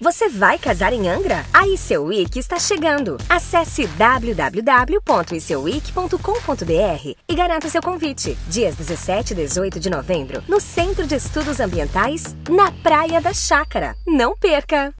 Você vai casar em Angra? A ICWIC está chegando. Acesse www.iceuweek.com.br e garanta seu convite. Dias 17 e 18 de novembro, no Centro de Estudos Ambientais, na Praia da Chácara. Não perca!